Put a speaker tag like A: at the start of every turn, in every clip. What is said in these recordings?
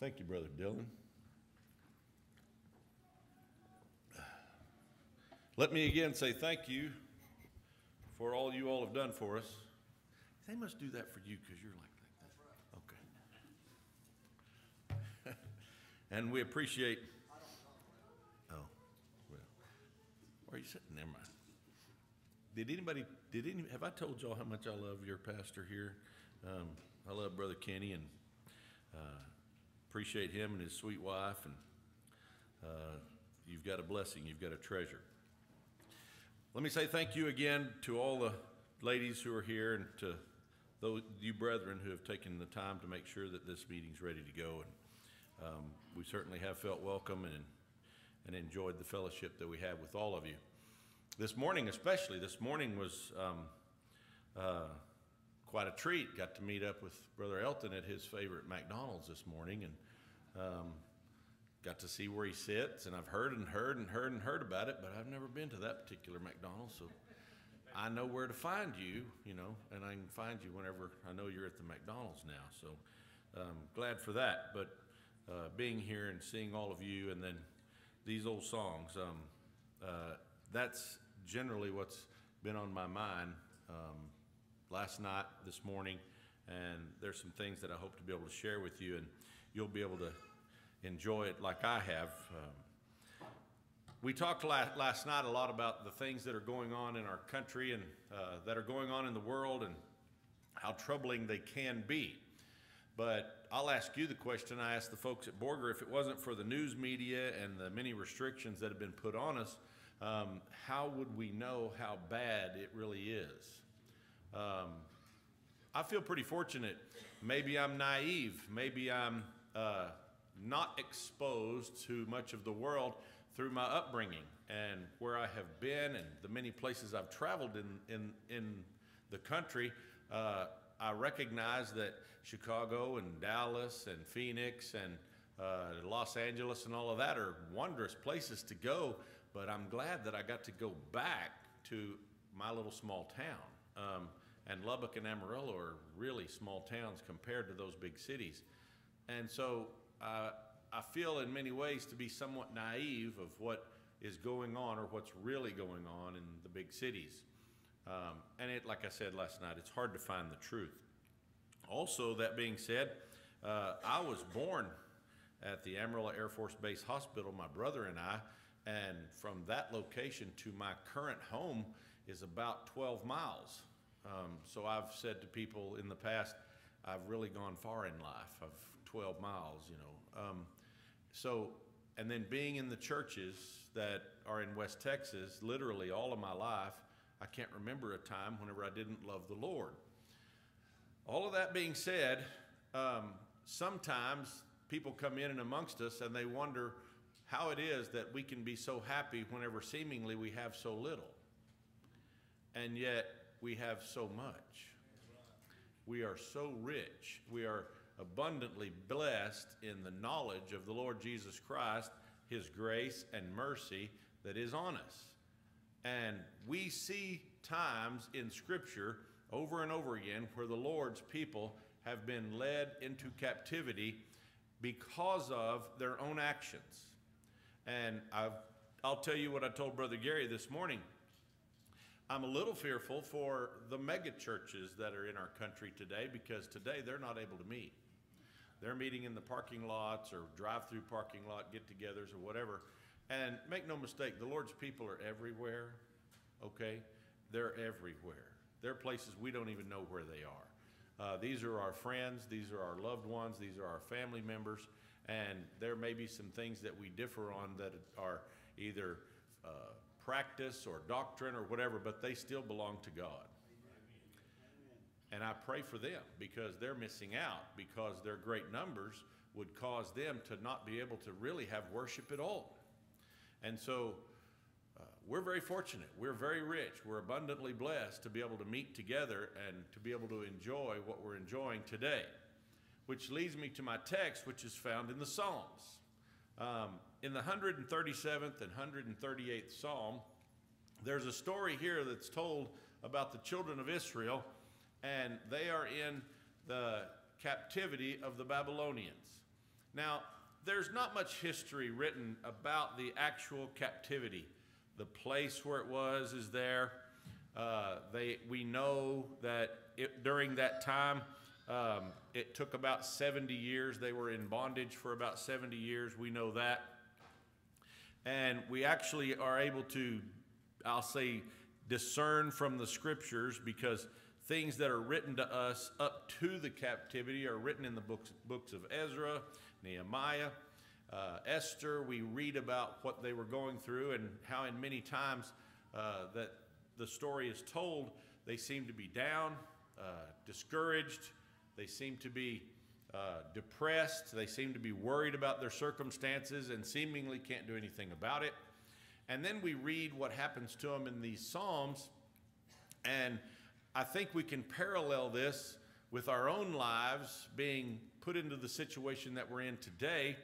A: Thank you, Brother Dylan. Let me again say thank you for all you all have done for us. They must do that for you because you're like that. Okay. and we appreciate. Oh, well. Where are you sitting? Never mind. Did anybody, did any, have I told y'all how much I love your pastor here? Um, I love Brother Kenny and uh, appreciate him and his sweet wife. And uh, you've got a blessing, you've got a treasure. Let me say thank you again to all the ladies who are here and to those you brethren who have taken the time to make sure that this meeting's ready to go. And um, we certainly have felt welcome and, and enjoyed the fellowship that we have with all of you. This morning, especially, this morning was um, uh, quite a treat. Got to meet up with Brother Elton at his favorite McDonald's this morning and um, got to see where he sits. And I've heard and heard and heard and heard about it, but I've never been to that particular McDonald's. So I know where to find you, you know, and I can find you whenever I know you're at the McDonald's now. So um, glad for that. But uh, being here and seeing all of you and then these old songs, um, uh, that's generally what's been on my mind um, last night, this morning, and there's some things that I hope to be able to share with you, and you'll be able to enjoy it like I have. Um, we talked last, last night a lot about the things that are going on in our country and uh, that are going on in the world and how troubling they can be. But I'll ask you the question I asked the folks at Borger if it wasn't for the news media and the many restrictions that have been put on us, um, how would we know how bad it really is? Um, I feel pretty fortunate. Maybe I'm naive. Maybe I'm uh, not exposed to much of the world through my upbringing and where I have been and the many places I've traveled in, in, in the country. Uh, I recognize that Chicago and Dallas and Phoenix and uh, Los Angeles and all of that are wondrous places to go, but I'm glad that I got to go back to my little small town. Um, and Lubbock and Amarillo are really small towns compared to those big cities. And so uh, I feel in many ways to be somewhat naive of what is going on or what's really going on in the big cities. Um, and it, like I said last night, it's hard to find the truth. Also, that being said, uh, I was born at the Amarillo Air Force Base Hospital, my brother and I, and from that location to my current home is about 12 miles. Um, so I've said to people in the past, I've really gone far in life. I've 12 miles, you know. Um, so, and then being in the churches that are in West Texas, literally all of my life, I can't remember a time whenever I didn't love the Lord. All of that being said, um, sometimes people come in and amongst us and they wonder how it is that we can be so happy whenever seemingly we have so little. And yet we have so much. We are so rich. We are abundantly blessed in the knowledge of the Lord Jesus Christ, His grace and mercy that is on us. And we see times in Scripture over and over again where the Lord's people have been led into captivity because of their own actions. And I've, I'll tell you what I told Brother Gary this morning. I'm a little fearful for the mega churches that are in our country today because today they're not able to meet. They're meeting in the parking lots or drive through parking lot get togethers or whatever. And make no mistake, the Lord's people are everywhere, okay? They're everywhere. They're places we don't even know where they are. Uh, these are our friends, these are our loved ones, these are our family members, and there may be some things that we differ on that are either uh, practice or doctrine or whatever, but they still belong to God. And I pray for them because they're missing out because their great numbers would cause them to not be able to really have worship at all. And so uh, we're very fortunate. We're very rich. We're abundantly blessed to be able to meet together and to be able to enjoy what we're enjoying today. Which leads me to my text, which is found in the Psalms. Um, in the 137th and 138th Psalm, there's a story here that's told about the children of Israel, and they are in the captivity of the Babylonians. Now, there's not much history written about the actual captivity. The place where it was is there. Uh, they, we know that it, during that time, um, it took about 70 years. They were in bondage for about 70 years. We know that. And we actually are able to, I'll say, discern from the scriptures because things that are written to us up to the captivity are written in the books, books of Ezra, Nehemiah, uh, Esther. We read about what they were going through and how, in many times uh, that the story is told, they seem to be down, uh, discouraged, they seem to be uh, depressed, they seem to be worried about their circumstances and seemingly can't do anything about it. And then we read what happens to them in these Psalms, and I think we can parallel this with our own lives being put into the situation that we're in today.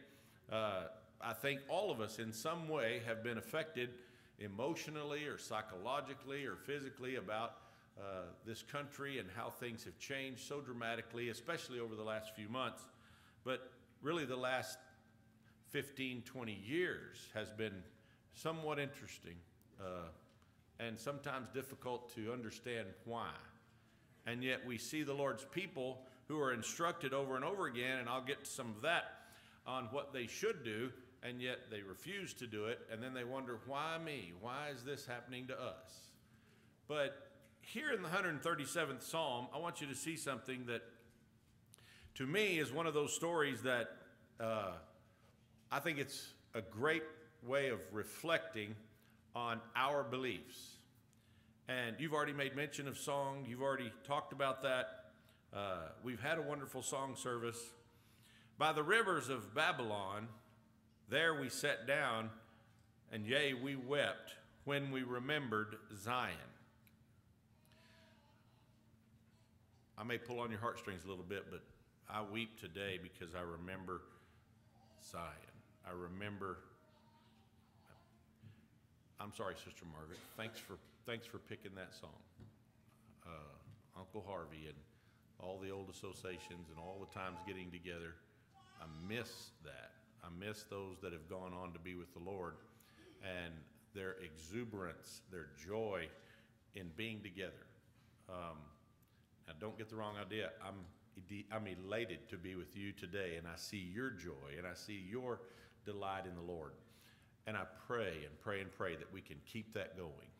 A: Uh, I think all of us in some way have been affected emotionally or psychologically or physically about uh, this country and how things have changed so dramatically, especially over the last few months. But really, the last 15, 20 years has been somewhat interesting uh, and sometimes difficult to understand why. And yet, we see the Lord's people who are instructed over and over again, and I'll get to some of that on what they should do, and yet they refuse to do it, and then they wonder, why me? Why is this happening to us? But here in the 137th Psalm, I want you to see something that to me is one of those stories that uh, I think it's a great way of reflecting on our beliefs. And you've already made mention of song, you've already talked about that. Uh, we've had a wonderful song service. By the rivers of Babylon, there we sat down, and yea, we wept when we remembered Zion. I may pull on your heartstrings a little bit, but I weep today because I remember Zion. I remember. I'm sorry, Sister Margaret. Thanks for thanks for picking that song. Uh, Uncle Harvey and all the old associations and all the times getting together. I miss that. I miss those that have gone on to be with the Lord and their exuberance, their joy in being together. Um, now, don't get the wrong idea. I'm, I'm elated to be with you today, and I see your joy and I see your delight in the Lord. And I pray and pray and pray that we can keep that going.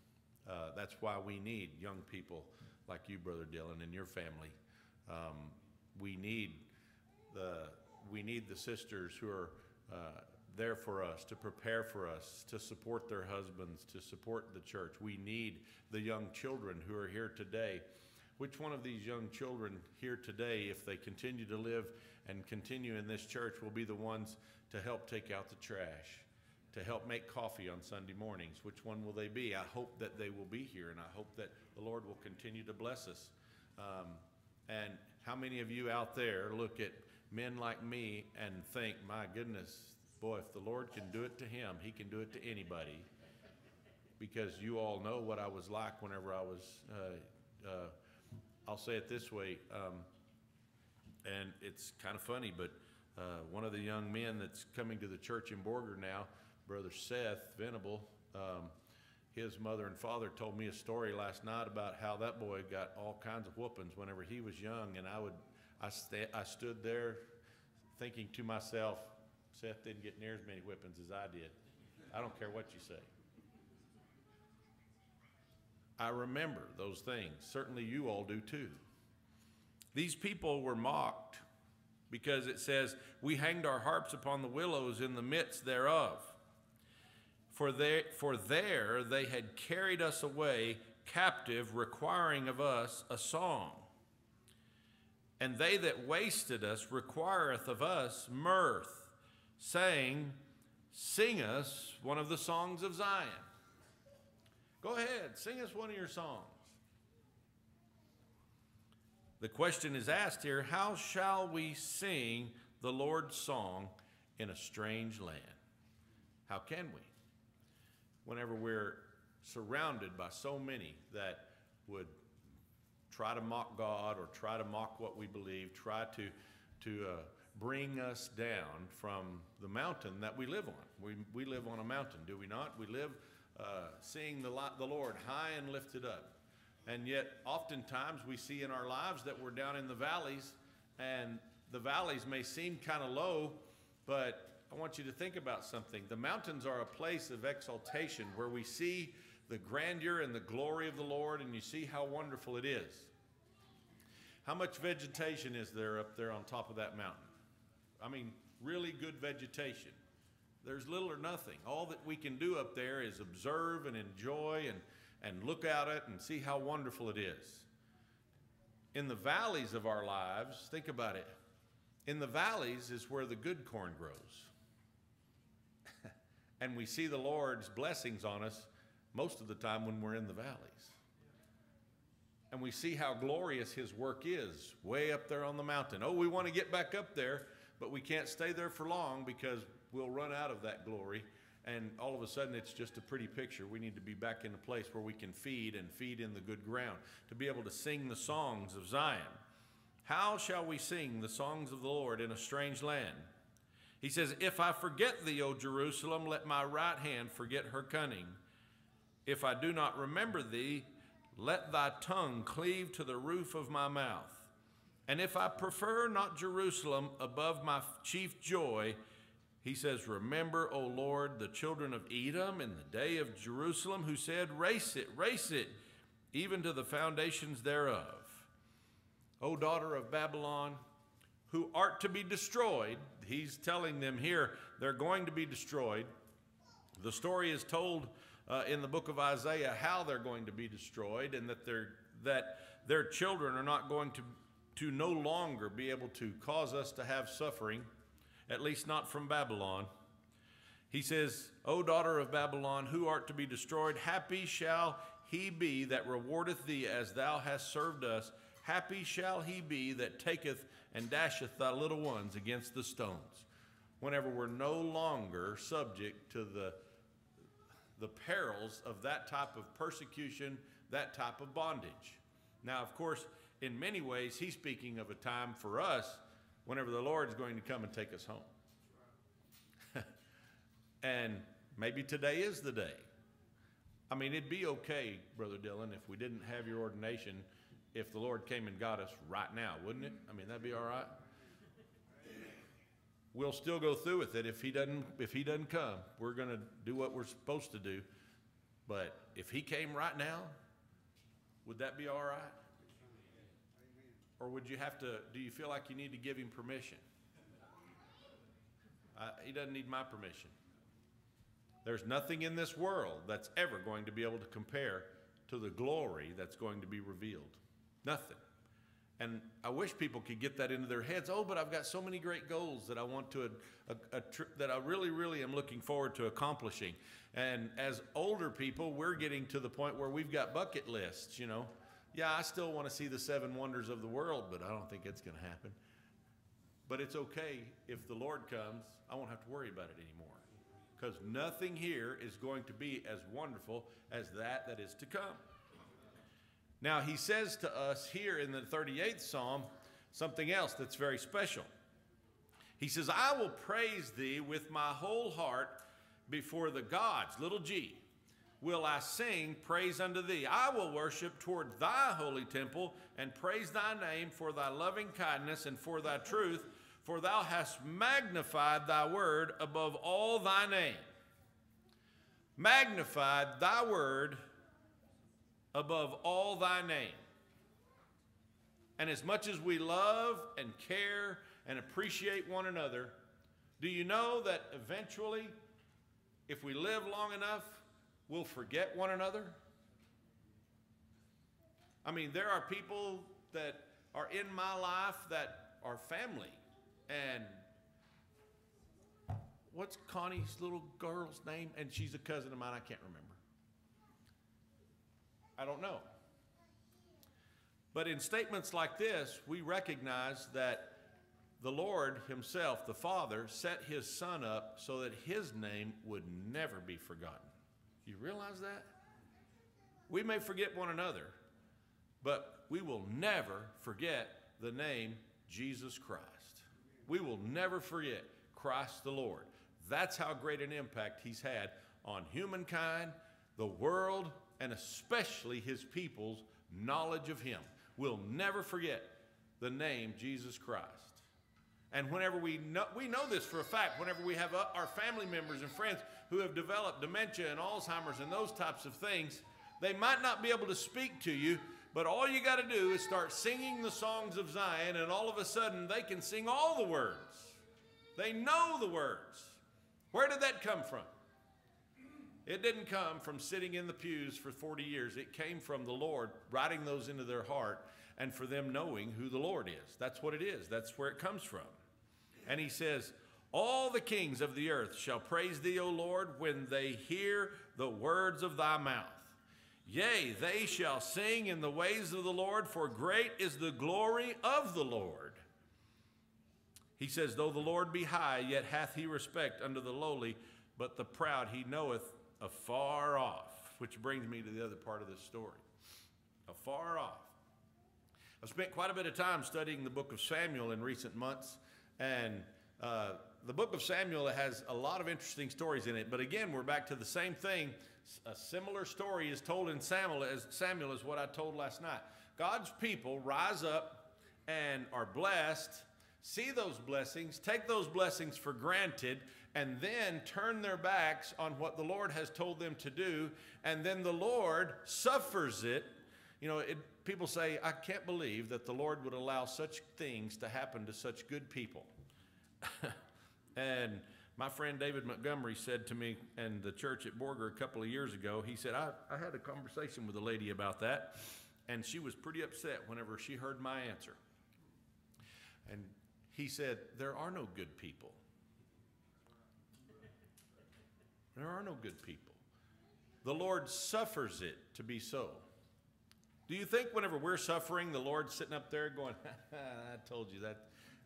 A: Uh, that's why we need young people like you, Brother Dylan, and your family. Um, we need the we need the sisters who are uh, there for us, to prepare for us, to support their husbands, to support the church. We need the young children who are here today. Which one of these young children here today, if they continue to live and continue in this church, will be the ones to help take out the trash, to help make coffee on Sunday mornings? Which one will they be? I hope that they will be here, and I hope that the Lord will continue to bless us. Um, and how many of you out there look at men like me and think, my goodness, boy, if the Lord can do it to him, he can do it to anybody. Because you all know what I was like whenever I was, uh, uh, I'll say it this way, um, and it's kind of funny, but uh, one of the young men that's coming to the church in Borger now, Brother Seth Venable, um, his mother and father told me a story last night about how that boy got all kinds of whoopings whenever he was young, and I would I, I stood there thinking to myself, Seth didn't get near as many whippings as I did. I don't care what you say. I remember those things. Certainly you all do too. These people were mocked because it says, We hanged our harps upon the willows in the midst thereof. For there, for there they had carried us away captive, requiring of us a song. And they that wasted us requireth of us mirth, saying, Sing us one of the songs of Zion. Go ahead, sing us one of your songs. The question is asked here how shall we sing the Lord's song in a strange land? How can we? Whenever we're surrounded by so many that would try to mock God or try to mock what we believe, try to, to uh, bring us down from the mountain that we live on. We, we live on a mountain, do we not? We live uh, seeing the, the Lord high and lifted up. And yet, oftentimes, we see in our lives that we're down in the valleys, and the valleys may seem kind of low, but I want you to think about something. The mountains are a place of exaltation where we see the grandeur and the glory of the Lord, and you see how wonderful it is. How much vegetation is there up there on top of that mountain? I mean, really good vegetation. There's little or nothing. All that we can do up there is observe and enjoy and, and look at it and see how wonderful it is. In the valleys of our lives, think about it. In the valleys is where the good corn grows. and we see the Lord's blessings on us most of the time when we're in the valleys. And we see how glorious His work is way up there on the mountain. Oh, we want to get back up there, but we can't stay there for long because we'll run out of that glory. And all of a sudden, it's just a pretty picture. We need to be back in a place where we can feed and feed in the good ground, to be able to sing the songs of Zion. How shall we sing the songs of the Lord in a strange land? He says, If I forget thee, O Jerusalem, let my right hand forget her cunning. If I do not remember thee, let thy tongue cleave to the roof of my mouth. And if I prefer not Jerusalem above my chief joy, he says, Remember, O Lord, the children of Edom in the day of Jerusalem, who said, Race it, race it, even to the foundations thereof. O daughter of Babylon, who art to be destroyed, he's telling them here they're going to be destroyed. The story is told uh, in the book of Isaiah how they're going to be destroyed and that, they that their children are not going to, to no longer be able to cause us to have suffering at least not from Babylon. He says, O daughter of Babylon, who art to be destroyed, happy shall he be that rewardeth thee as thou hast served us. Happy shall he be that taketh and dasheth thy little ones against the stones. Whenever we're no longer subject to the, the perils of that type of persecution, that type of bondage. Now, of course, in many ways, he's speaking of a time for us whenever the Lord's going to come and take us home. and maybe today is the day. I mean, it'd be okay, Brother Dylan, if we didn't have your ordination if the Lord came and got us right now, wouldn't it? I mean, that'd be all right. We'll still go through with it if he doesn't if he doesn't come. We're going to do what we're supposed to do. But if he came right now, would that be all right? Or would you have to, do you feel like you need to give him permission? Uh, he doesn't need my permission. There's nothing in this world that's ever going to be able to compare to the glory that's going to be revealed. Nothing. And I wish people could get that into their heads. Oh, but I've got so many great goals that I want to, a, a, a that I really, really am looking forward to accomplishing. And as older people, we're getting to the point where we've got bucket lists, you know yeah, I still want to see the seven wonders of the world, but I don't think it's going to happen. But it's okay if the Lord comes, I won't have to worry about it anymore. Because nothing here is going to be as wonderful as that that is to come. Now, he says to us here in the 38th Psalm something else that's very special. He says, I will praise thee with my whole heart before the gods, little g, will I sing praise unto thee. I will worship toward thy holy temple and praise thy name for thy loving kindness and for thy truth, for thou hast magnified thy word above all thy name. Magnified thy word above all thy name. And as much as we love and care and appreciate one another, do you know that eventually, if we live long enough, will forget one another? I mean, there are people that are in my life that are family. And what's Connie's little girl's name? And she's a cousin of mine, I can't remember. I don't know. But in statements like this, we recognize that the Lord Himself, the Father, set His Son up so that His name would never be forgotten. You realize that? We may forget one another, but we will never forget the name Jesus Christ. We will never forget Christ the Lord. That's how great an impact he's had on humankind, the world, and especially his people's knowledge of him. We'll never forget the name Jesus Christ. And whenever we know, we know this for a fact, whenever we have uh, our family members and friends who have developed dementia and Alzheimer's and those types of things, they might not be able to speak to you, but all you got to do is start singing the songs of Zion, and all of a sudden they can sing all the words. They know the words. Where did that come from? It didn't come from sitting in the pews for 40 years. It came from the Lord writing those into their heart and for them knowing who the Lord is. That's what it is. That's where it comes from. And he says, All the kings of the earth shall praise thee, O Lord, when they hear the words of thy mouth. Yea, they shall sing in the ways of the Lord, for great is the glory of the Lord. He says, Though the Lord be high, yet hath he respect unto the lowly, but the proud he knoweth afar off. Which brings me to the other part of this story. Afar off. I've spent quite a bit of time studying the book of Samuel in recent months, and uh, the book of Samuel has a lot of interesting stories in it. But again, we're back to the same thing. A similar story is told in Samuel as Samuel is what I told last night. God's people rise up and are blessed, see those blessings, take those blessings for granted, and then turn their backs on what the Lord has told them to do, and then the Lord suffers it. You know, it, people say, I can't believe that the Lord would allow such things to happen to such good people. and my friend David Montgomery said to me in the church at Borger a couple of years ago, he said, I, I had a conversation with a lady about that, and she was pretty upset whenever she heard my answer. And he said, There are no good people. There are no good people. The Lord suffers it to be so. Do you think whenever we're suffering, the Lord's sitting up there going, I told you that.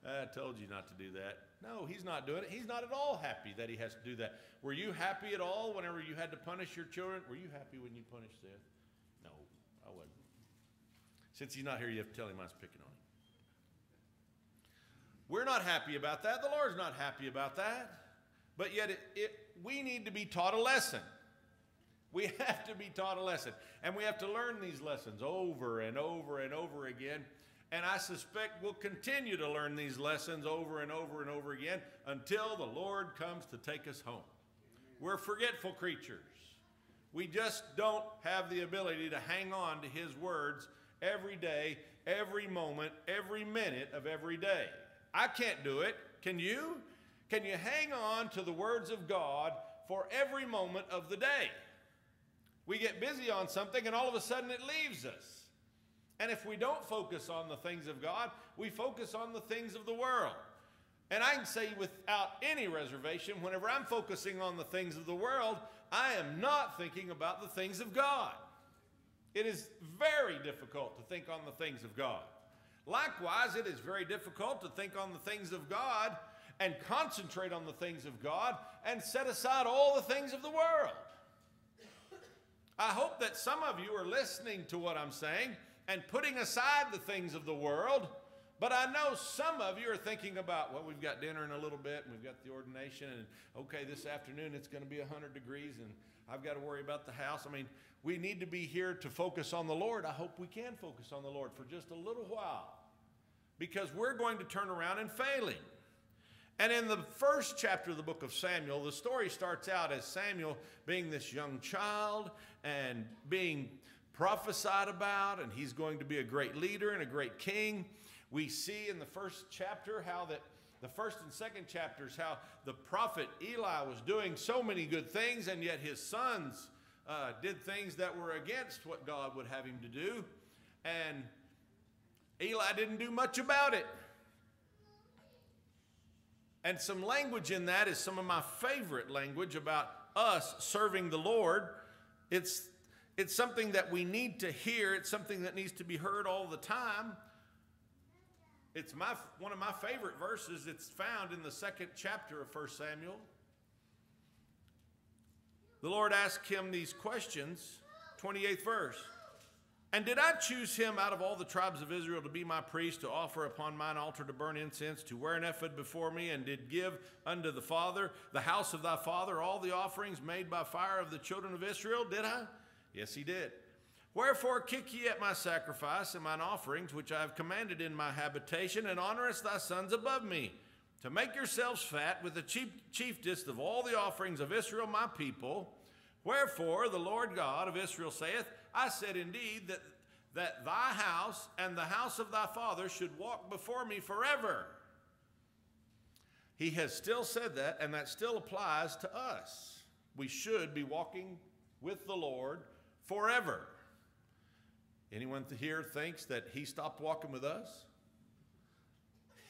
A: I told you not to do that. No, he's not doing it. He's not at all happy that he has to do that. Were you happy at all whenever you had to punish your children? Were you happy when you punished Seth? No, I wasn't. Since he's not here, you have to tell him I was picking on him. We're not happy about that. The Lord's not happy about that. But yet, it, it, we need to be taught a lesson. We have to be taught a lesson. And we have to learn these lessons over and over and over again. And I suspect we'll continue to learn these lessons over and over and over again until the Lord comes to take us home. We're forgetful creatures. We just don't have the ability to hang on to His words every day, every moment, every minute of every day. I can't do it. Can you? Can you hang on to the words of God for every moment of the day? We get busy on something and all of a sudden it leaves us. And if we don't focus on the things of God, we focus on the things of the world. And I can say without any reservation, whenever I'm focusing on the things of the world, I am not thinking about the things of God. It is very difficult to think on the things of God. Likewise, it is very difficult to think on the things of God and concentrate on the things of God and set aside all the things of the world. I hope that some of you are listening to what I'm saying and putting aside the things of the world. But I know some of you are thinking about, well, we've got dinner in a little bit, and we've got the ordination, and okay, this afternoon it's going to be 100 degrees, and I've got to worry about the house. I mean, we need to be here to focus on the Lord. I hope we can focus on the Lord for just a little while because we're going to turn around and failing. And in the first chapter of the book of Samuel, the story starts out as Samuel being this young child and being prophesied about, and he's going to be a great leader and a great king. We see in the first chapter how that the first and second chapters how the prophet Eli was doing so many good things, and yet his sons uh, did things that were against what God would have him to do. And Eli didn't do much about it. And some language in that is some of my favorite language about us serving the Lord. It's, it's something that we need to hear, it's something that needs to be heard all the time. It's my, one of my favorite verses. It's found in the second chapter of 1 Samuel. The Lord asked him these questions, 28th verse. And did I choose him out of all the tribes of Israel to be my priest, to offer upon mine altar to burn incense, to wear an ephod before me, and did give unto the Father, the house of thy father, all the offerings made by fire of the children of Israel? Did I? Yes, he did. Wherefore kick ye at my sacrifice and mine offerings, which I have commanded in my habitation, and honorest thy sons above me, to make yourselves fat with the chief, chiefest of all the offerings of Israel, my people. Wherefore the Lord God of Israel saith, I said indeed that, that thy house and the house of thy father should walk before me forever. He has still said that, and that still applies to us. We should be walking with the Lord forever. Anyone here thinks that he stopped walking with us?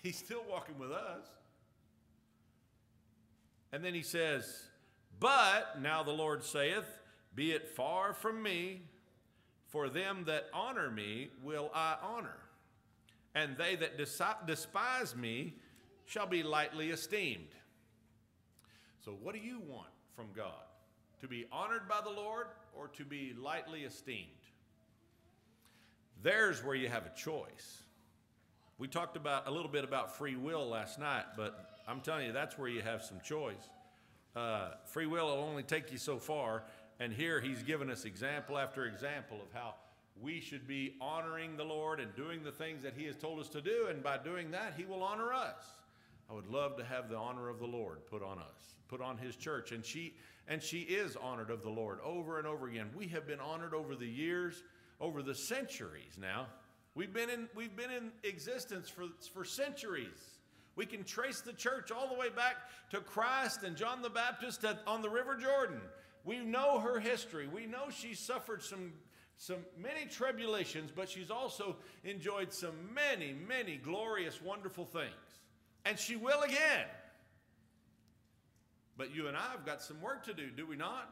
A: He's still walking with us. And then he says, But now the Lord saith, Be it far from me for them that honor me will I honor, and they that despise me shall be lightly esteemed. So, what do you want from God? To be honored by the Lord or to be lightly esteemed? There's where you have a choice. We talked about a little bit about free will last night, but I'm telling you, that's where you have some choice. Uh, free will will only take you so far, and here he's given us example after example of how we should be honoring the Lord and doing the things that he has told us to do. And by doing that, he will honor us. I would love to have the honor of the Lord put on us, put on his church. And she, and she is honored of the Lord over and over again. We have been honored over the years, over the centuries now. We've been in, we've been in existence for, for centuries. We can trace the church all the way back to Christ and John the Baptist at, on the River Jordan. We know her history. We know she suffered some, some many tribulations, but she's also enjoyed some many, many glorious, wonderful things. And she will again. But you and I have got some work to do, do we not?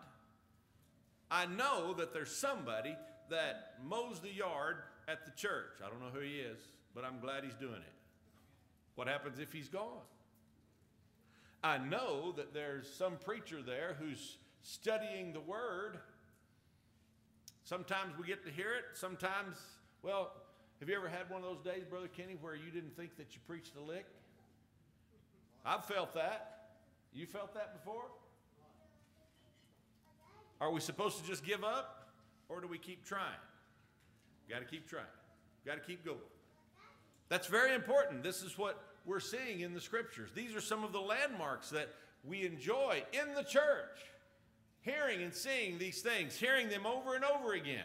A: I know that there's somebody that mows the yard at the church. I don't know who he is, but I'm glad he's doing it. What happens if he's gone? I know that there's some preacher there who's studying the Word. Sometimes we get to hear it. Sometimes, well, have you ever had one of those days, Brother Kenny, where you didn't think that you preached a lick? I've felt that. You felt that before? Are we supposed to just give up or do we keep trying? Got to keep trying. Got to keep going. That's very important. This is what we're seeing in the scriptures. These are some of the landmarks that we enjoy in the church hearing and seeing these things, hearing them over and over again.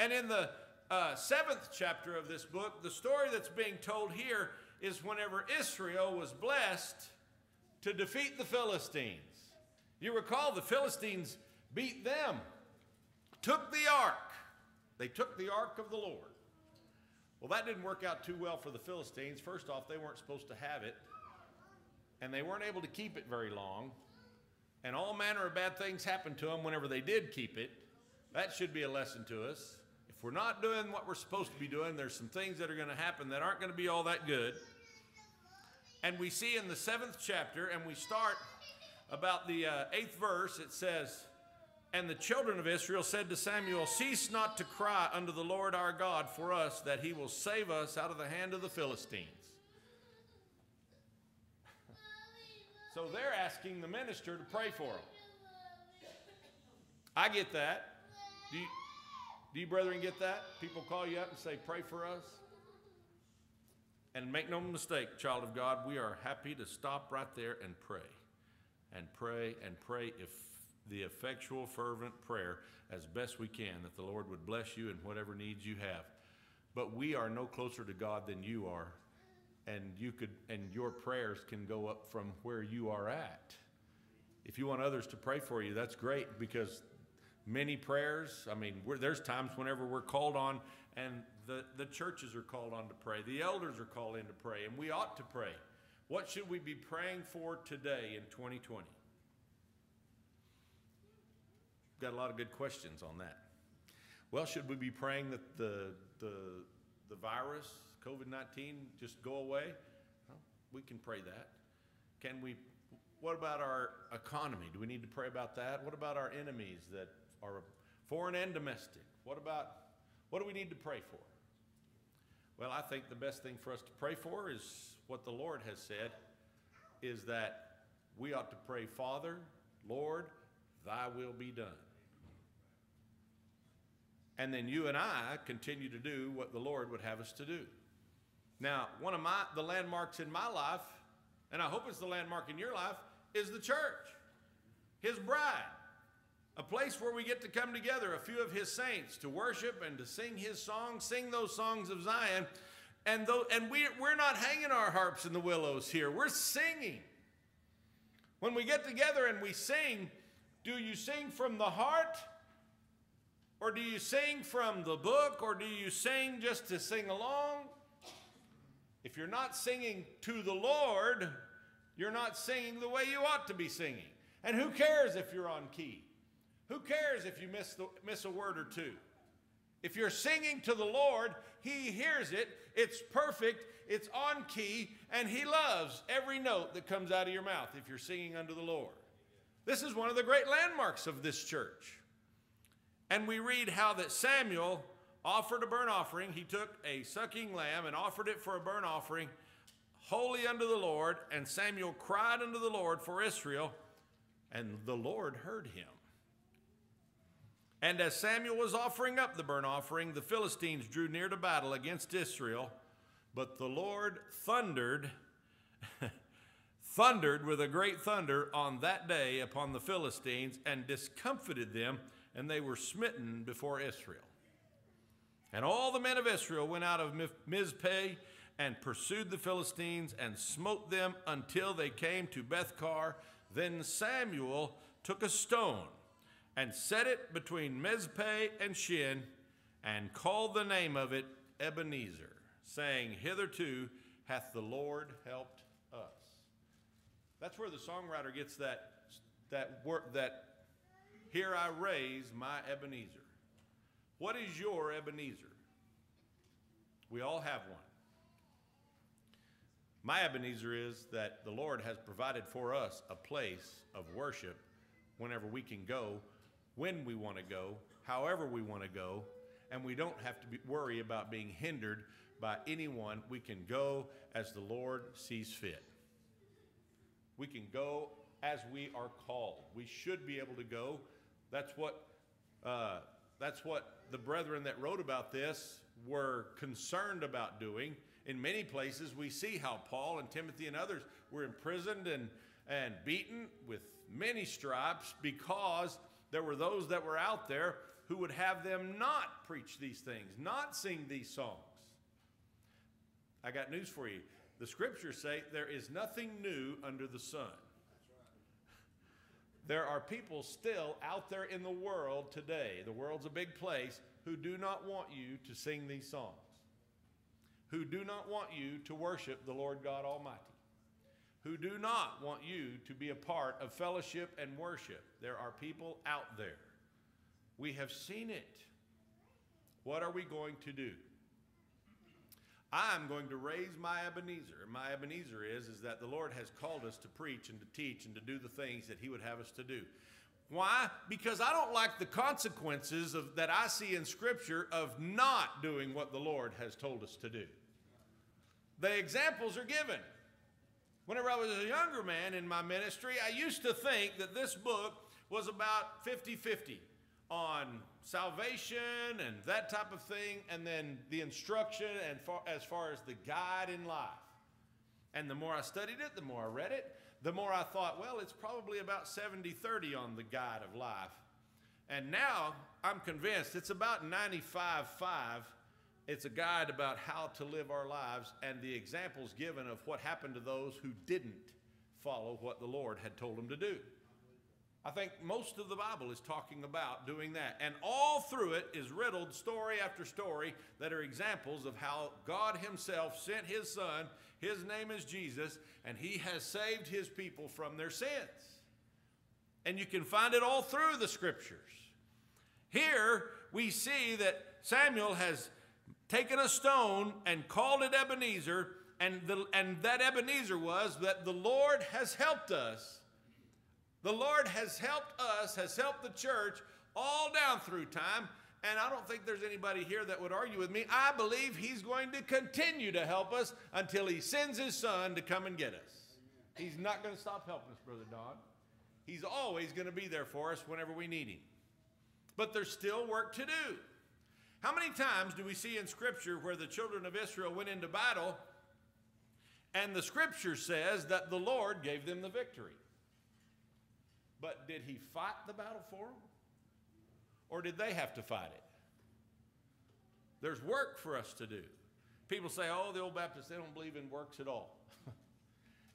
A: And in the uh, seventh chapter of this book, the story that's being told here is whenever Israel was blessed to defeat the Philistines. You recall the Philistines beat them, took the ark. They took the ark of the Lord. Well, that didn't work out too well for the Philistines. First off, they weren't supposed to have it, and they weren't able to keep it very long and all manner of bad things happened to them whenever they did keep it. That should be a lesson to us. If we're not doing what we're supposed to be doing, there's some things that are going to happen that aren't going to be all that good. And we see in the seventh chapter, and we start about the uh, eighth verse, it says, And the children of Israel said to Samuel, Cease not to cry unto the Lord our God for us, that he will save us out of the hand of the Philistines. So they're asking the minister to pray for them. I get that. Do you, do you brethren get that? People call you up and say, Pray for us. And make no mistake, child of God, we are happy to stop right there and pray. And pray and pray if the effectual, fervent prayer as best we can that the Lord would bless you in whatever needs you have. But we are no closer to God than you are and you could and your prayers can go up from where you are at if you want others to pray for you that's great because many prayers i mean there's times whenever we're called on and the, the churches are called on to pray the elders are called in to pray and we ought to pray what should we be praying for today in 2020 got a lot of good questions on that well should we be praying that the the the virus COVID 19 just go away? Well, we can pray that. Can we? What about our economy? Do we need to pray about that? What about our enemies that are foreign and domestic. What about, what do we need to pray for? Well, I think the best thing for us to pray for is what the Lord has said is that we ought to pray, Father, Lord, thy will be done. And then you and I continue to do what the Lord would have us to do. Now, one of my the landmarks in my life, and I hope it's the landmark in your life, is the church. His bride. A place where we get to come together, a few of his saints, to worship and to sing his songs, sing those songs of Zion. And, though, and we, we're not hanging our harps in the willows here, we're singing. When we get together and we sing, do you sing from the heart? Or do you sing from the book? Or do you sing just to sing along? If you're not singing to the Lord, you're not singing the way you ought to be singing. And who cares if you're on key? Who cares if you miss, the, miss a word or two? If you're singing to the Lord, He hears it, it's perfect, it's on key, and He loves every note that comes out of your mouth if you're singing unto the Lord. This is one of the great landmarks of this church. And we read how that Samuel offered a burnt offering. He took a sucking lamb and offered it for a burnt offering, holy unto the Lord. And Samuel cried unto the Lord for Israel, and the Lord heard him. And as Samuel was offering up the burnt offering, the Philistines drew near to battle against Israel. But the Lord thundered, thundered with a great thunder on that day upon the Philistines and discomfited them, and they were smitten before Israel. And all the men of Israel went out of Mizpeh and pursued the Philistines and smote them until they came to Bethcar. Then Samuel took a stone and set it between Mizpeh and Shin and called the name of it Ebenezer saying, Hitherto hath the Lord helped us. That's where the songwriter gets that, that word, that here I raise my Ebenezer. What is your Ebenezer? We all have one. My Ebenezer is that the Lord has provided for us a place of worship whenever we can go, when we want to go, however we want to go, and we don't have to be, worry about being hindered by anyone. We can go as the Lord sees fit. We can go as we are called. We should be able to go. That's what, uh, that's what the brethren that wrote about this were concerned about doing. In many places, we see how Paul and Timothy and others were imprisoned and, and beaten with many stripes because there were those that were out there who would have them not preach these things, not sing these songs. I got news for you. The scriptures say there is nothing new under the sun. There are people still out there in the world today, the world's a big place, who do not want you to sing these songs, who do not want you to worship the Lord God Almighty, who do not want you to be a part of fellowship and worship. There are people out there. We have seen it. What are we going to do? I'm going to raise my Ebenezer. My Ebenezer is, is that the Lord has called us to preach and to teach and to do the things that He would have us to do. Why? Because I don't like the consequences of, that I see in Scripture of not doing what the Lord has told us to do. The examples are given. Whenever I was a younger man in my ministry, I used to think that this book was about 50 50 on salvation and that type of thing, and then the instruction and far, as far as the guide in life. And the more I studied it, the more I read it, the more I thought, well, it's probably about 70 30 on the guide of life. And now I'm convinced it's about 95 5. It's a guide about how to live our lives and the examples given of what happened to those who didn't follow what the Lord had told them to do. I think most of the Bible is talking about doing that. And all through it is riddled story after story that are examples of how God Himself sent His Son. His name is Jesus, and He has saved His people from their sins. And you can find it all through the scriptures. Here we see that Samuel has taken a stone and called it Ebenezer, and, the, and that Ebenezer was that the Lord has helped us the Lord has helped us, has helped the church all down through time. And I don't think there's anybody here that would argue with me. I believe He's going to continue to help us until He sends His Son to come and get us. He's not going to stop helping us, Brother Don. He's always going to be there for us whenever we need Him. But there's still work to do. How many times do we see in Scripture where the children of Israel went into battle and the Scripture says that the Lord gave them the victory? But did He fight the battle for them? Or did they have to fight it? There's work for us to do. People say, oh, the old Baptists, they don't believe in works at all.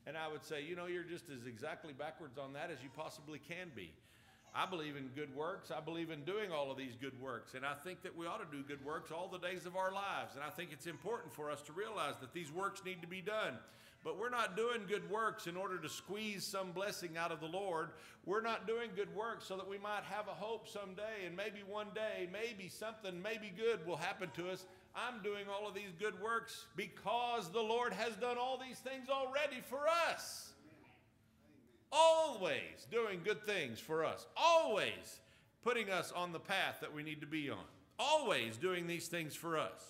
A: and I would say, you know, you're just as exactly backwards on that as you possibly can be. I believe in good works. I believe in doing all of these good works. And I think that we ought to do good works all the days of our lives. And I think it's important for us to realize that these works need to be done. But we're not doing good works in order to squeeze some blessing out of the Lord. We're not doing good works so that we might have a hope someday and maybe one day, maybe something, maybe good will happen to us. I'm doing all of these good works because the Lord has done all these things already for us. Always doing good things for us. Always putting us on the path that we need to be on. Always doing these things for us.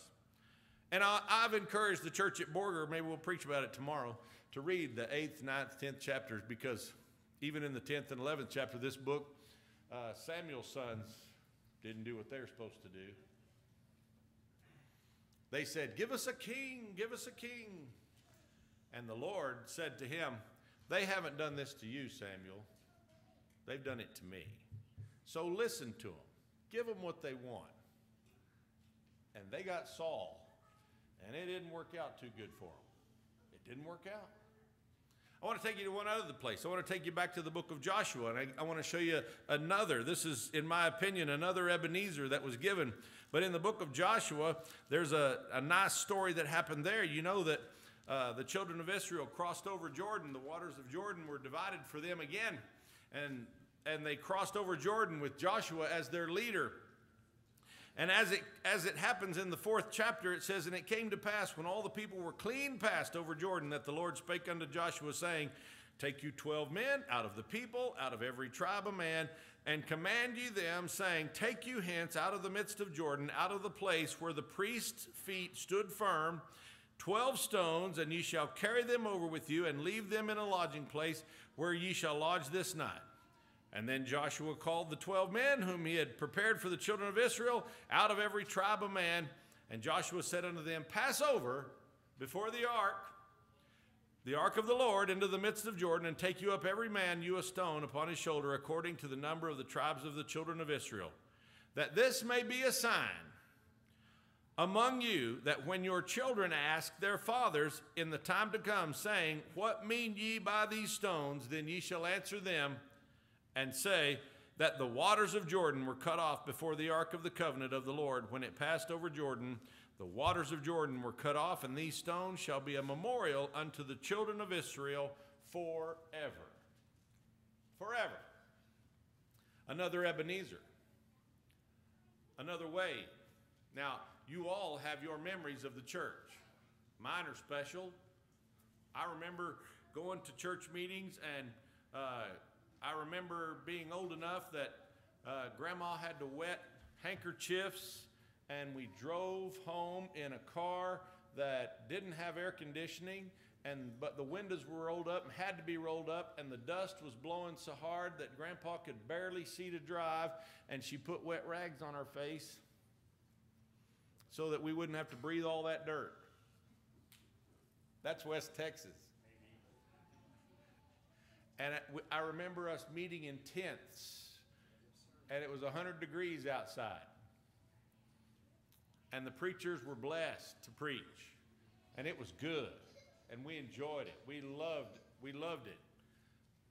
A: And I, have encouraged the church at Borger, maybe we'll preach about it tomorrow, to read the 8th, 9th, 10th chapters because even in the 10th and 11th chapter of this book, uh, Samuel's sons didn't do what they're supposed to do. They said, Give us a king, give us a king. And the Lord said to him, They haven't done this to you, Samuel. They've done it to me. So listen to them, give them what they want. And they got Saul and it didn't work out too good for them. It didn't work out. I want to take you to one other place. I want to take you back to the book of Joshua, and I, I, want to show you another. This is, in my opinion, another Ebenezer that was given. But in the book of Joshua, there's a, a nice story that happened there. You know that uh, the children of Israel crossed over Jordan. The waters of Jordan were divided for them again, and, and they crossed over Jordan with Joshua as their leader. And as it, as it happens in the fourth chapter, it says, And it came to pass when all the people were clean passed over Jordan that the Lord spake unto Joshua, saying, Take you twelve men out of the people, out of every tribe of man, and command you them, saying, Take you hence out of the midst of Jordan, out of the place where the priest's feet stood firm, twelve stones, and ye shall carry them over with you, and leave them in a lodging place where ye shall lodge this night. And then Joshua called the twelve men whom he had prepared for the children of Israel out of every tribe of man. And Joshua said unto them, Pass over before the ark, the ark of the Lord, into the midst of Jordan, and take you up every man you a stone upon his shoulder, according to the number of the tribes of the children of Israel, that this may be a sign among you that when your children ask their fathers in the time to come, saying, What mean ye by these stones? Then ye shall answer them, and say that the waters of Jordan were cut off before the ark of the covenant of the Lord. When it passed over Jordan, the waters of Jordan were cut off, and these stones shall be a memorial unto the children of Israel forever. Forever. Another Ebenezer. Another way. Now, you all have your memories of the church. Mine are special. I remember going to church meetings and uh, I remember being old enough that uh, Grandma had to wet handkerchiefs, and we drove home in a car that didn't have air conditioning, and but the windows were rolled up and had to be rolled up, and the dust was blowing so hard that Grandpa could barely see to drive, and she put wet rags on her face so that we wouldn't have to breathe all that dirt. That's West Texas. And I remember us meeting in tents, and it was 100 degrees outside. And the preachers were blessed to preach, and it was good, and we enjoyed it. We loved, we loved it.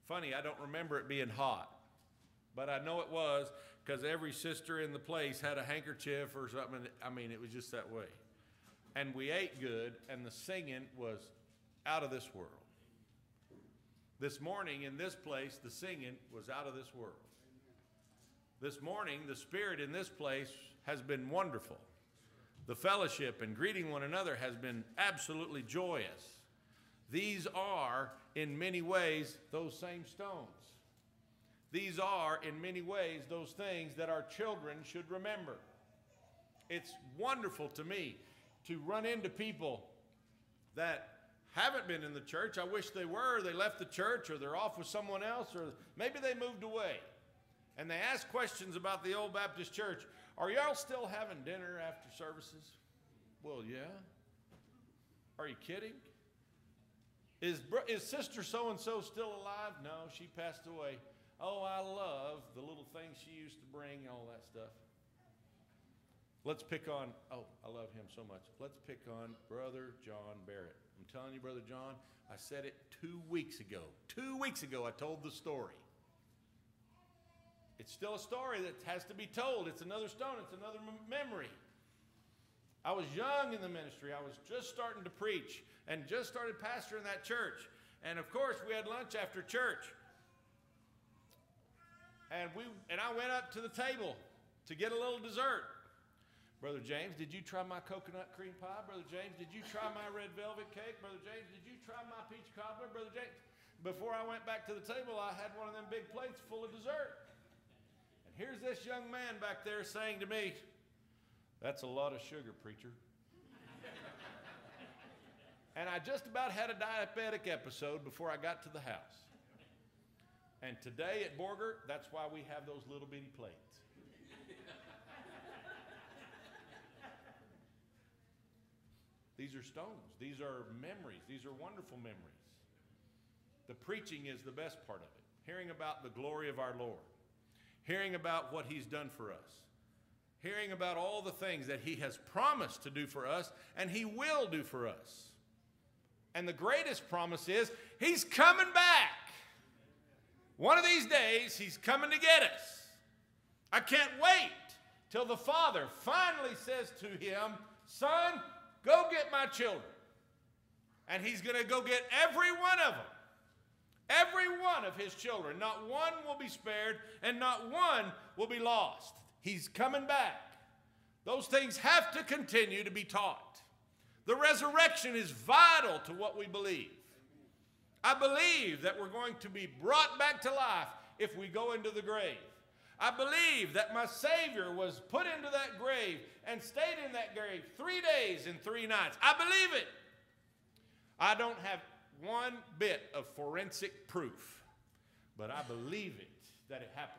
A: Funny, I don't remember it being hot, but I know it was because every sister in the place had a handkerchief or something. I mean, it was just that way. And we ate good, and the singing was out of this world. This morning in this place, the singing was out of this world. This morning, the Spirit in this place has been wonderful. The fellowship and greeting one another has been absolutely joyous. These are, in many ways, those same stones. These are, in many ways, those things that our children should remember. It's wonderful to me to run into people that haven't been in the church. I wish they were. They left the church or they're off with someone else or maybe they moved away. And they ask questions about the old Baptist church. Are y'all still having dinner after services? Well, yeah. Are you kidding? Is, is sister so and so still alive? No, she passed away. Oh, I love the little things she used to bring, all that stuff. Let's pick on, oh, I love him so much. Let's pick on Brother John Barrett. I'm telling you, Brother John, I said it two weeks ago. Two weeks ago, I told the story. It's still a story that has to be told. It's another stone, it's another memory. I was young in the ministry. I was just starting to preach and just started pastoring that church. And of course, we had lunch after church. And we and I went up to the table to get a little dessert. Brother James, did you try my coconut cream pie? Brother James, did you try my red velvet cake? Brother James, did you try my peach cobbler? Brother James, before I went back to the table, I had one of them big plates full of dessert. And here's this young man back there saying to me, That's a lot of sugar, preacher. and I just about had a diabetic episode before I got to the house. And today at Borger, that's why we have those little bitty plates. These are stones. These are memories. These are wonderful memories. The preaching is the best part of it. Hearing about the glory of our Lord, hearing about what He's done for us, hearing about all the things that He has promised to do for us and He will do for us. And the greatest promise is He's coming back. One of these days, He's coming to get us. I can't wait till the Father finally says to him, Son, Go get my children. And he's going to go get every one of them. Every one of his children. Not one will be spared, and not one will be lost. He's coming back. Those things have to continue to be taught. The resurrection is vital to what we believe. I believe that we're going to be brought back to life if we go into the grave. I believe that my Savior was put into that grave and stayed in that grave three days and three nights. I believe it. I don't have one bit of forensic proof, but I believe it that it happened.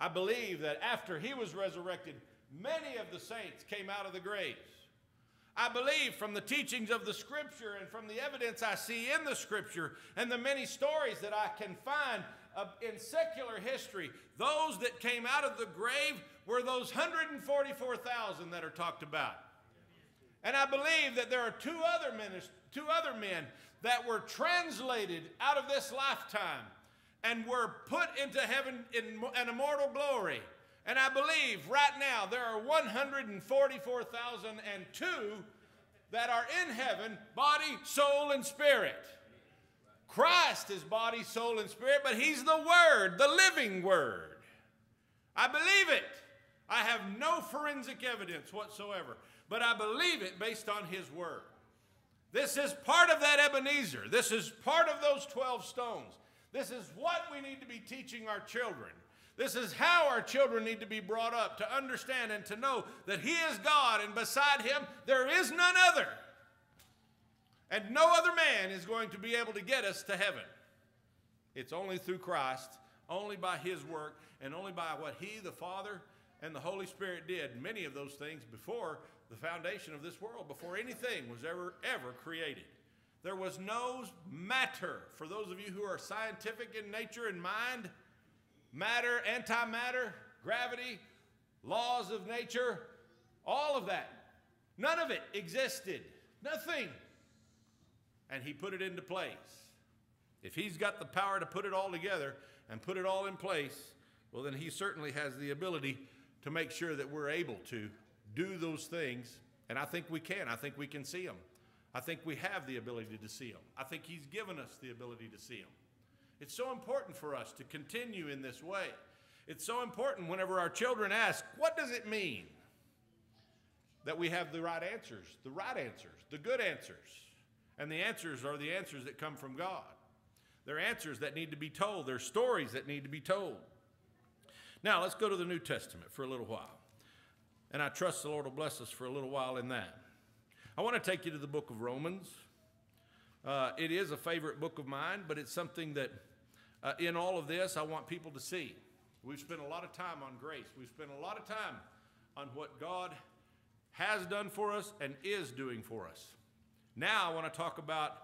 A: I believe that after he was resurrected, many of the saints came out of the graves. I believe from the teachings of the Scripture and from the evidence I see in the Scripture and the many stories that I can find in secular history, those that came out of the grave were those 144,000 that are talked about. And I believe that there are two other, men, two other men that were translated out of this lifetime and were put into heaven in an immortal glory. And I believe right now there are 144,002 that are in heaven, body, soul, and spirit. Christ is body, soul, and spirit, but He's the Word, the living Word. I believe it. I have no forensic evidence whatsoever, but I believe it based on His Word. This is part of that Ebenezer. This is part of those 12 stones. This is what we need to be teaching our children. This is how our children need to be brought up to understand and to know that He is God and beside Him there is none other. And no other man is going to be able to get us to heaven. It's only through Christ, only by his work, and only by what he, the Father, and the Holy Spirit did. Many of those things before the foundation of this world, before anything was ever, ever created. There was no matter, for those of you who are scientific in nature and mind, matter, antimatter, gravity, laws of nature, all of that. None of it existed. Nothing and he put it into place. If he's got the power to put it all together and put it all in place, well, then he certainly has the ability to make sure that we're able to do those things. And I think we can. I think we can see them. I think we have the ability to see them. I think he's given us the ability to see them. It's so important for us to continue in this way. It's so important whenever our children ask, What does it mean? that we have the right answers, the right answers, the good answers. And the answers are the answers that come from God. They're answers that need to be told. They're stories that need to be told. Now, let's go to the New Testament for a little while. And I trust the Lord will bless us for a little while in that. I want to take you to the book of Romans. Uh, it is a favorite book of mine, but it's something that uh, in all of this I want people to see. We've spent a lot of time on grace, we've spent a lot of time on what God has done for us and is doing for us. Now I want to talk about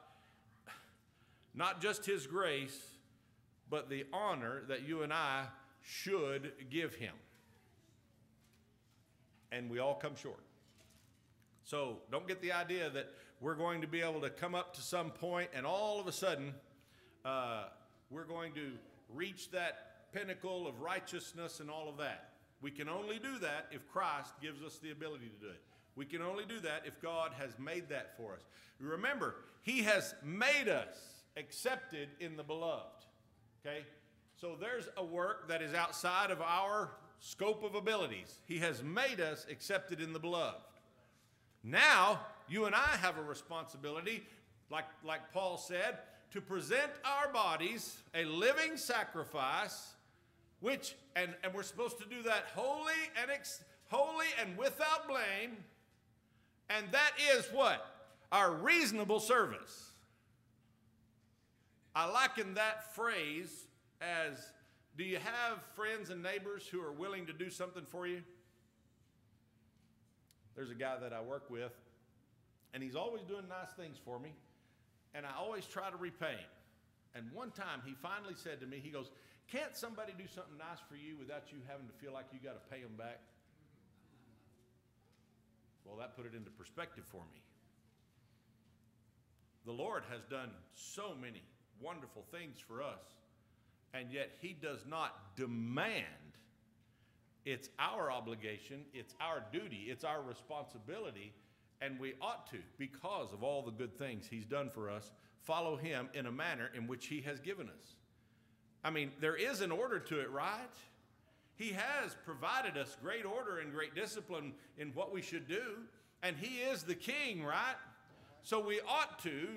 A: not just His grace, but the honor that you and I should give Him. And we all come short. So don't get the idea that we're going to be able to come up to some point and all of a sudden uh, we're going to reach that pinnacle of righteousness and all of that. We can only do that if Christ gives us the ability to do it. We can only do that if God has made that for us. Remember, He has made us accepted in the beloved. Okay? So there's a work that is outside of our scope of abilities. He has made us accepted in the beloved. Now, you and I have a responsibility, like, like Paul said, to present our bodies a living sacrifice, which, and, and we're supposed to do that holy and, ex, holy and without blame, and that is what? Our reasonable service. I liken that phrase as do you have friends and neighbors who are willing to do something for you? There's a guy that I work with, and he's always doing nice things for me, and I always try to repay him. And one time he finally said to me, he goes, Can't somebody do something nice for you without you having to feel like you got to pay them back? Well, that put it into perspective for me. The Lord has done so many wonderful things for us, and yet He does not demand. It's our obligation, it's our duty, it's our responsibility, and we ought to, because of all the good things He's done for us, follow Him in a manner in which He has given us. I mean, there is an order to it, right? He has provided us great order and great discipline in what we should do, and He is the King, right? So we ought to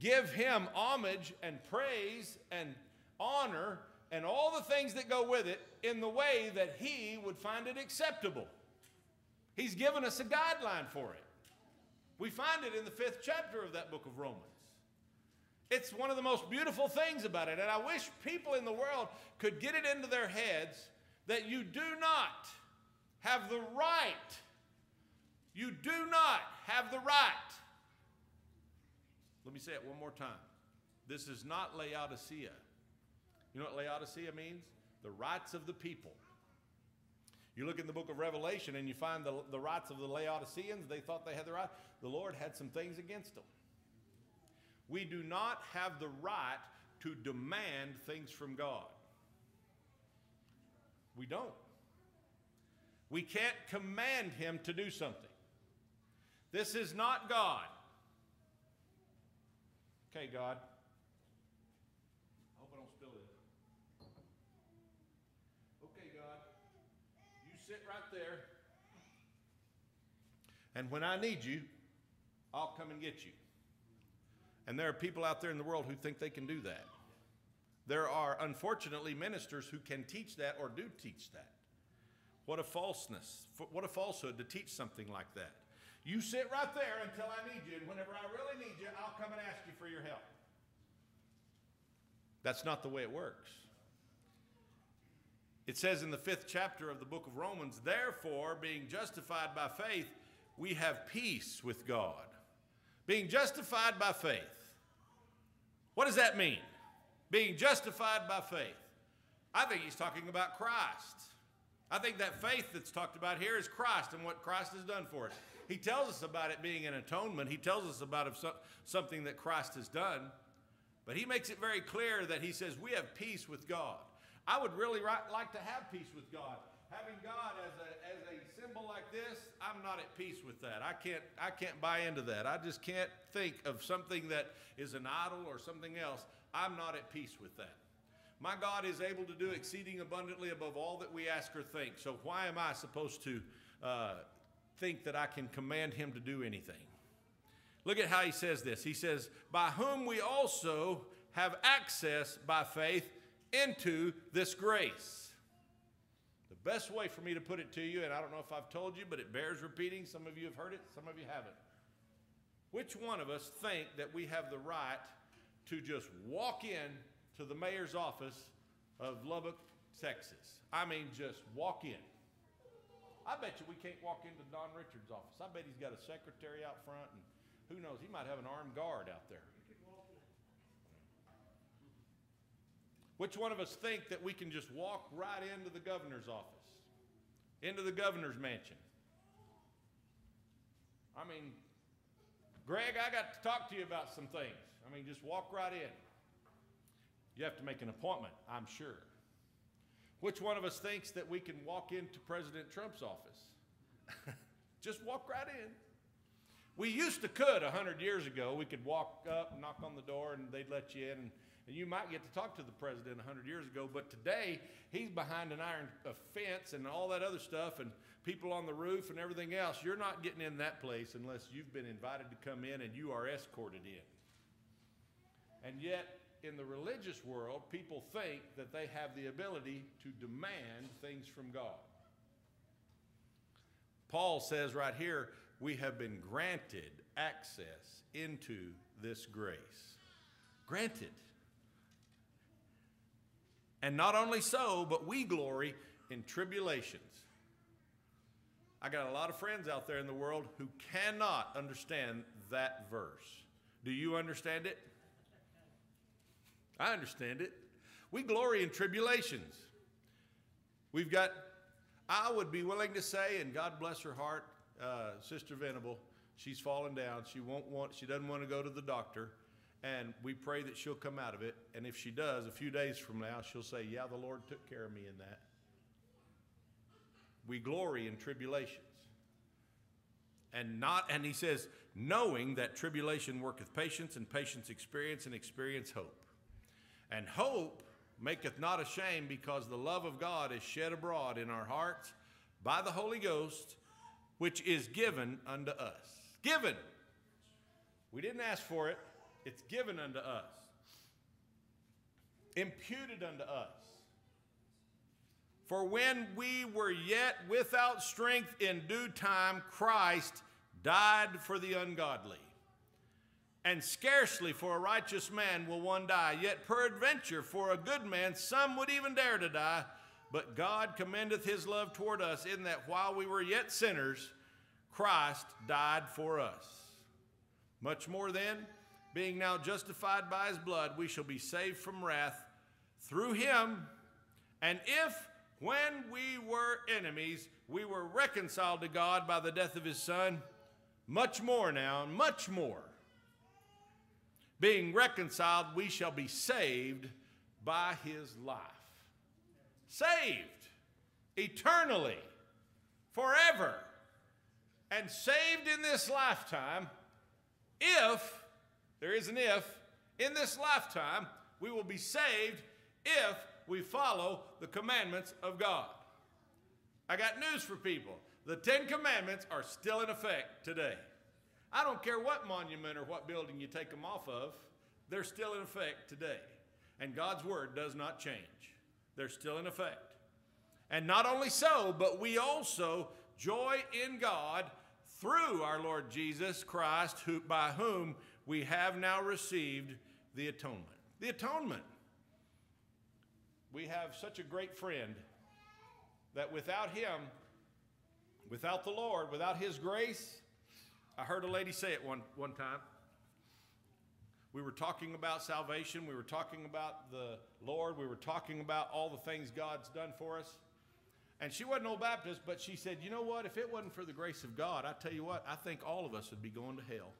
A: give Him homage and praise and honor and all the things that go with it in the way that He would find it acceptable. He's given us a guideline for it. We find it in the fifth chapter of that book of Romans. It's one of the most beautiful things about it, and I wish people in the world could get it into their heads that you do not have the right, you do not have the right. Let me say it one more time. This is not Laodicea. You know what Laodicea means? The rights of the people. You look in the book of Revelation and you find the, the rights of the Laodiceans, they thought they had the right. The Lord had some things against them. We do not have the right to demand things from God. We don't. We can't command him to do something. This is not God. Okay, God. I hope I don't spill it. Okay, God. You sit right there. And when I need you, I'll come and get you. And there are people out there in the world who think they can do that. There are, unfortunately, ministers who can teach that or do teach that. What a falseness, what a falsehood to teach something like that. You sit right there until I need you, and whenever I really need you, I'll come and ask you for your help. That's not the way it works. It says in the fifth chapter of the book of Romans, therefore, being justified by faith, we have peace with God. Being justified by faith. What does that mean? being justified by faith. I think he's talking about Christ. I think that faith that's talked about here is Christ and what Christ has done for us. He tells us about it being an atonement. He tells us about something that Christ has done. But he makes it very clear that he says we have peace with God. I would really like to have peace with God. Having God as a, as a symbol like this, I'm not at peace with that. I can't, I can't buy into that. I just can't think of something that is an idol or something else I'm not at peace with that. My God is able to do exceeding abundantly above all that we ask or think. So why am I supposed to uh, think that I can command him to do anything? Look at how he says this. He says, By whom we also have access by faith into this grace. The best way for me to put it to you, and I don't know if I've told you, but it bears repeating. Some of you have heard it, some of you haven't. Which one of us think that we have the right to just walk in to the mayor's office of Lubbock, Texas? I mean, just walk in. I bet you we can't walk into Don Richards' office. I bet he's got a secretary out front, and who knows, he might have an armed guard out there. Which one of us think that we can just walk right into the governor's office, into the governor's mansion? I mean, Greg, I got to talk to you about some things. I mean, just walk right in. You have to make an appointment, I'm sure. Which one of us thinks that we can walk into President Trump's office? Just walk right in. We used to could 100 years ago. We could walk up, knock on the door, and they'd let you in. And, you might get to talk to the president 100 years ago. But today, he's behind an iron fence and all that other stuff, and people on the roof and everything else. You're not getting in that place unless you've been invited to come in and you are escorted in. And yet, in the religious world, people think that they have the ability to demand things from God. Paul says right here, we have been granted access into this grace. Granted. And not only so, but we glory in tribulations. I got a lot of friends out there in the world who cannot understand that verse. Do you understand it? I understand it. We glory in tribulations. We've got, I would be willing to say, and God bless her heart, uh, Sister Venable, she's fallen down. She won't want, she doesn't want to go to the doctor. And we pray that she'll come out of it. And if she does, a few days from now, she'll say, Yeah, the Lord took care of me in that. We glory in tribulations. And not, and he says, knowing that tribulation worketh patience, and patience experience, and experience hope. And hope maketh not ashamed, because the love of God is shed abroad in our hearts by the Holy Ghost, which is given unto us. Given. We didn't ask for it, it's given unto us, imputed unto us. For when we were yet without strength in due time, Christ died for the ungodly and scarcely for a righteous man will one die. Yet peradventure for a good man some would even dare to die. But God commendeth his love toward us in that while we were yet sinners, Christ died for us. Much more then, being now justified by his blood, we shall be saved from wrath through him. And if, when we were enemies, we were reconciled to God by the death of his Son, much more now, much more being reconciled, we shall be saved by his life. Saved eternally, forever, and saved in this lifetime. If, there is an if, in this lifetime, we will be saved if we follow the commandments of God. I got news for people. The Ten Commandments are still in effect today. I don't care what monument or what building you take them off of, they're still in effect today. And God's word does not change, they're still in effect. And not only so, but we also joy in God through our Lord Jesus Christ, who, by whom we have now received the atonement. The atonement. We have such a great friend that without him, without the Lord, without his grace, I heard a lady say it one, one time. We were talking about salvation. We were talking about the Lord. We were talking about all the things God's done for us. And she wasn't old Baptist, but she said, You know what? If it wasn't for the grace of God, I tell you what, I think all of us would be going to hell.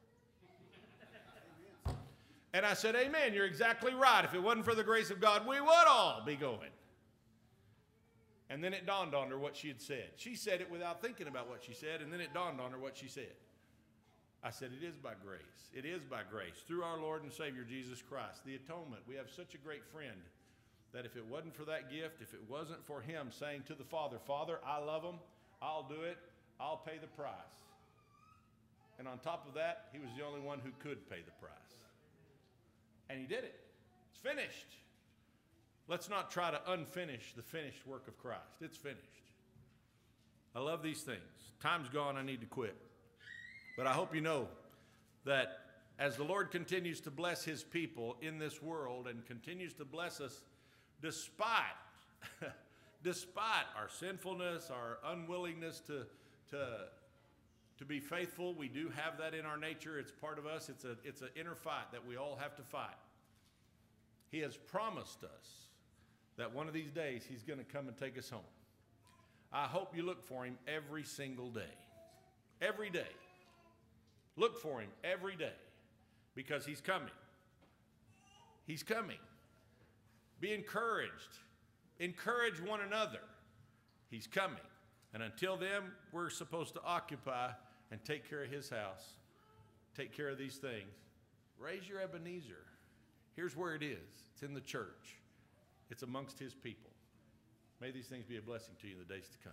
A: And I said, Amen. You're exactly right. If it wasn't for the grace of God, we would all be going. And then it dawned on her what she had said. She said it without thinking about what she said, and then it dawned on her what she said. I said, It is by grace. It is by grace through our Lord and Savior Jesus Christ. The atonement. We have such a great friend that if it wasn't for that gift, if it wasn't for him saying to the Father, Father, I love him, I'll do it, I'll pay the price. And on top of that, he was the only one who could pay the price. And he did it. It's finished. Let's not try to unfinish the finished work of Christ. It's finished. I love these things. Time's gone, I need to quit. But I hope you know that as the Lord continues to bless his people in this world and continues to bless us despite despite our sinfulness, our unwillingness to to to be faithful, we do have that in our nature. It's part of us. It's a it's an inner fight that we all have to fight. He has promised us that one of these days he's going to come and take us home. I hope you look for him every single day. Every day. Look for him every day because he's coming. He's coming. Be encouraged. Encourage one another. He's coming. And until then, we're supposed to occupy and take care of his house, take care of these things. Raise your Ebenezer. Here's where it is it's in the church, it's amongst his people. May these things be a blessing to you in the days to come.